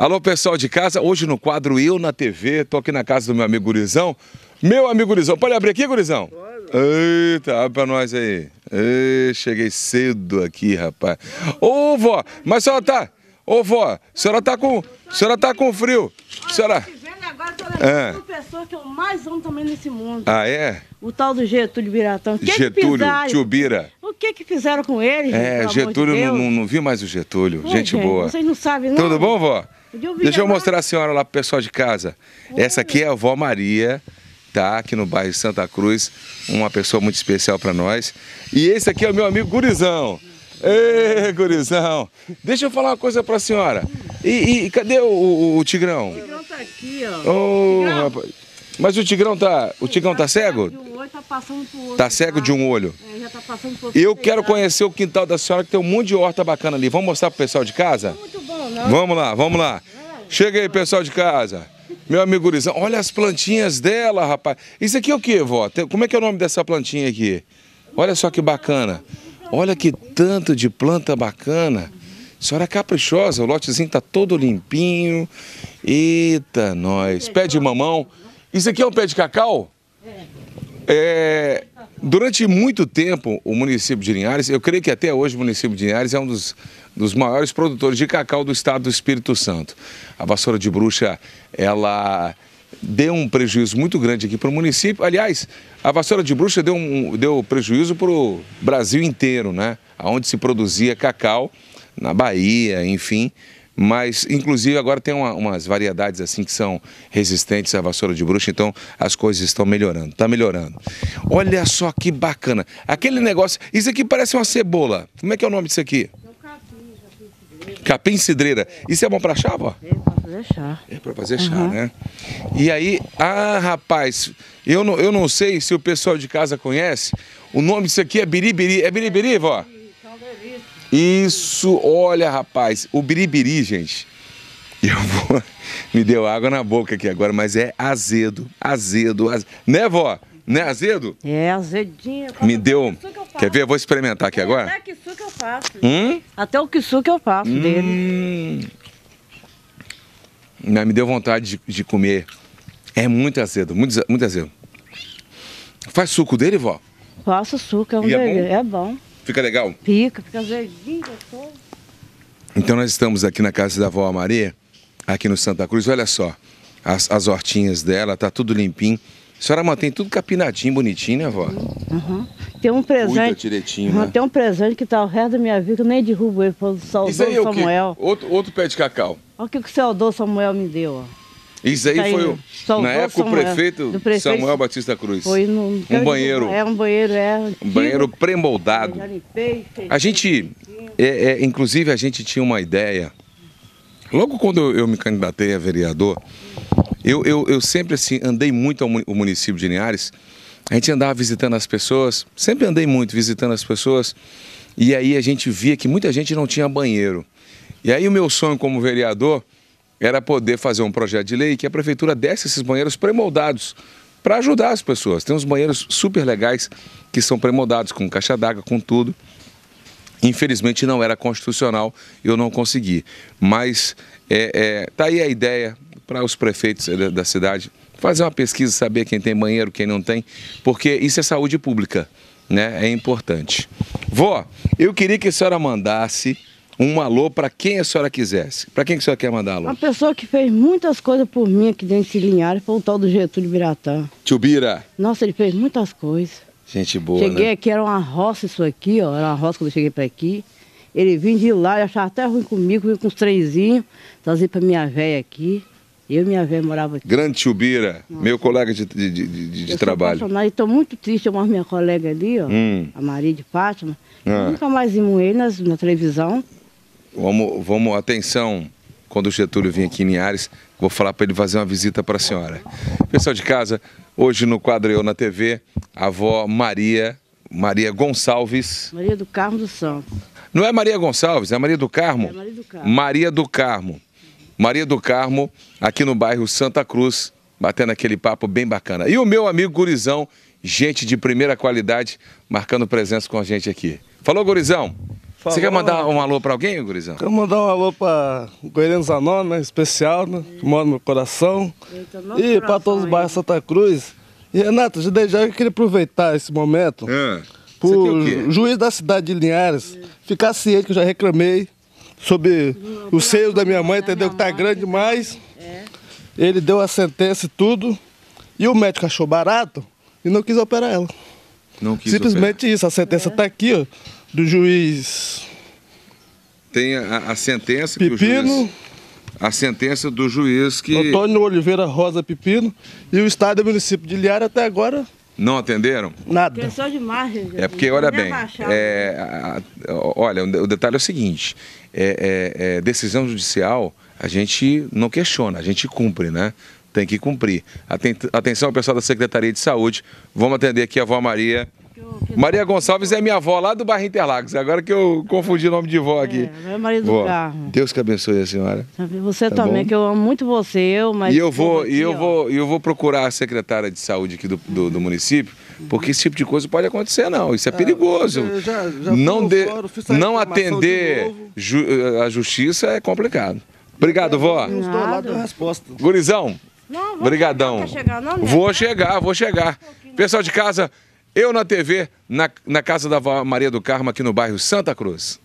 Alô, pessoal de casa, hoje no quadro Eu na TV, tô aqui na casa do meu amigo Gurizão. Meu amigo Gurizão, pode abrir aqui, Gurizão? Pode. Eita, abre pra nós aí. Ei, cheguei cedo aqui, rapaz. Ô, vó, mas a senhora tá... Ô, vó, a senhora tá com... A senhora tá com frio. A senhora... Agora é. uma pessoa que eu mais amo também nesse mundo. Ah, é? O tal do Getúlio Biratão. Que Getúlio, que tio Bira. O que que fizeram com ele? É, Getúlio, de não, não, não vi mais o Getúlio. gente, gente, boa. Vocês não sabem, não? Tudo bom, vó? Deixa eu mostrar a senhora lá pro pessoal de casa. Essa aqui é a vó Maria, tá? Aqui no bairro Santa Cruz. Uma pessoa muito especial para nós. E esse aqui é o meu amigo Gurizão. Ê, Gurizão. Deixa eu falar uma coisa pra senhora. E, e cadê o, o, o, Tigrão? O Tigrão tá aqui, ó. Oh, rapaz. Mas o Tigrão tá. O Tigrão tá, tá cego? De um olho, tá passando pro outro. Tá cego de um olho. É, já tá passando pro outro. Eu quero conhecer o quintal da senhora, que tem um monte de horta bacana ali. Vamos mostrar pro pessoal de casa? Muito. Vamos lá, vamos lá. Chega aí, pessoal de casa. Meu amigo Gurizão, olha as plantinhas dela, rapaz. Isso aqui é o que, vó? Como é que é o nome dessa plantinha aqui? Olha só que bacana. Olha que tanto de planta bacana. A senhora é caprichosa, o lotezinho tá todo limpinho. Eita, nós. Pé de mamão. Isso aqui é um pé de cacau? É, durante muito tempo, o município de Linhares, eu creio que até hoje o município de Linhares é um dos, dos maiores produtores de cacau do estado do Espírito Santo. A vassoura de bruxa, ela deu um prejuízo muito grande aqui para o município. Aliás, a vassoura de bruxa deu, um, deu prejuízo para o Brasil inteiro, né? Onde se produzia cacau, na Bahia, enfim. Mas, inclusive, agora tem uma, umas variedades assim que são resistentes à vassoura de bruxa, então as coisas estão melhorando, está melhorando. Olha só que bacana. Aquele negócio, isso aqui parece uma cebola. Como é que é o nome disso aqui? Capim cidreira. Isso é bom para chá, vó? É para fazer chá. É para fazer chá, uhum. né? E aí, ah, rapaz, eu não, eu não sei se o pessoal de casa conhece. O nome disso aqui é biribiri. É biribiri, vó? Isso, olha, rapaz, o biribiri, gente. Eu vou. Me deu água na boca aqui agora, mas é azedo, azedo, azedo. Né, vó? Né, azedo? É, azedinho. Me deu. Quer ver? Eu vou experimentar aqui é, agora. Até que que eu faço. Hum? Até o que que eu faço hum. dele. Me deu vontade de, de, comer. É muito azedo, muito, muito azedo. Faz suco dele, vó? Faço suco, é um é bom? é bom. Fica legal? Fica, fica azedinho, gostoso. Então nós estamos aqui na casa da vó Maria, aqui no Santa Cruz. Olha só, as, as hortinhas dela, tá tudo limpinho. A senhora mantém tudo capinadinho, bonitinho, né, vó? Uhum. Tem um presente. direitinho, uhum, né? Tem um presente que tá ao resto da minha vida, que eu nem derrubo ele, foi o saudoso é Samuel. Outro, outro pé de cacau. Olha o que o saudoso Samuel me deu, ó. Isso aí, tá aí foi o, na época Samuel, o prefeito, prefeito, Samuel Batista Cruz. Foi no, um banheiro. É um banheiro, é. Antigo, um banheiro pré-moldado. A gente, é, é, inclusive a gente tinha uma ideia. Logo quando eu, eu me candidatei a vereador, eu, eu, eu sempre assim, andei muito ao município de Linhares. A gente andava visitando as pessoas, sempre andei muito visitando as pessoas. E aí a gente via que muita gente não tinha banheiro. E aí o meu sonho como vereador era poder fazer um projeto de lei que a prefeitura desse esses banheiros pré-moldados para ajudar as pessoas. Tem uns banheiros super legais que são pré-moldados, com caixa d'água, com tudo. Infelizmente não era constitucional, eu não consegui. Mas é, é, tá aí a ideia, para os prefeitos da cidade fazer uma pesquisa, saber quem tem banheiro, quem não tem, porque isso é saúde pública, né? É importante. Vó, eu queria que a senhora mandasse um alô para quem a senhora quisesse. Para quem que a senhora quer mandar alô? Uma pessoa que fez muitas coisas por mim aqui dentro de Linhares foi o tal do Getúlio Biratã. Tio Bira. Nossa, ele fez muitas coisas. Gente boa, Cheguei né? aqui, era uma roça isso aqui, ó. Era uma roça quando eu cheguei para aqui. Ele vinha de lá, eu achava até ruim comigo, vinha com os trenzinhos, trazia para minha velha aqui. Eu e minha velha morava aqui. Grande Chubira, meu colega de, de, de, de trabalho. Eu estou muito triste, eu mostro minha colega ali, ó, hum. a Maria de Fátima. Ah. Nunca mais vimos ele nas, na televisão. Vamos, vamos, atenção, quando o Getúlio vir aqui em Linhares, vou falar para ele fazer uma visita para a senhora. Pessoal de casa, hoje no quadro Eu na TV, a avó Maria, Maria Gonçalves. Maria do Carmo do Santos. Não é Maria Gonçalves, é Maria do Carmo? É Maria do Carmo. Maria do Carmo. Maria do Carmo, aqui no bairro Santa Cruz, batendo aquele papo bem bacana. E o meu amigo Gurizão, gente de primeira qualidade, marcando presença com a gente aqui. Falou, Gurizão? Você quer mandar um alô pra alguém, gurizão? Quero mandar um alô pra Goiânia Zanon, né? Especial, né? Que mora no meu coração. No E pra coração todos os bairros Santa Cruz. E Renato, já desde já eu queria aproveitar esse momento Ah, é o quê? juiz da cidade de Linhares ficar ciente que eu já reclamei sobre o seio da minha mãe, entendeu? Que tá grande demais. É. Ele deu a sentença e tudo. E o médico achou barato e não quis operar ela. Não quis Simplesmente isso. A sentença É. tá aqui, ó. Do juiz. Tem a, a sentença que o Pepino. juiz... A sentença do juiz que Antônio Oliveira Rosa Pepino e o Estado e o município de Ilhara até agora, não atenderam. nada. Cresceu demais, gente. É porque, olha Nem bem, é, a- a- olha, o detalhe é o seguinte, é, é- é decisão judicial a gente não questiona, a gente cumpre, né? Tem que cumprir. Aten- Atenção, pessoal da Secretaria de Saúde, vamos atender aqui a avó Maria. Maria Gonçalves é minha avó lá do bairro Interlagos, agora que eu confundi o nome de vó aqui. É, é Maria do Carmo. Deus que abençoe a senhora. Você Tá também, bom. que eu amo muito você, eu, mas... E eu vou, e eu ó, vou, e eu vou procurar a secretária de saúde aqui do, do, do município, porque esse tipo de coisa pode acontecer, não. Isso é perigoso. eu já- já não de- fórum, não atender ju- a justiça é complicado. Obrigado, vó. Os dois lados da resposta. Gurizão, Não, vou brigadão. chegar, quer chegar, não, né? Vou chegar, vou chegar. Pessoal de casa, eu na TV, na, na casa da Maria do Carmo, aqui no bairro Santa Cruz.